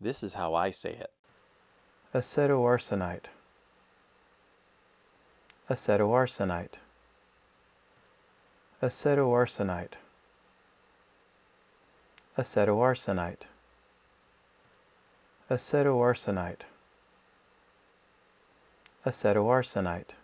This is how I say it. acetoarsenite, acetoarsenite, acetoarsenite, acetoarsenite, acetoarsenite, acetoarsenite,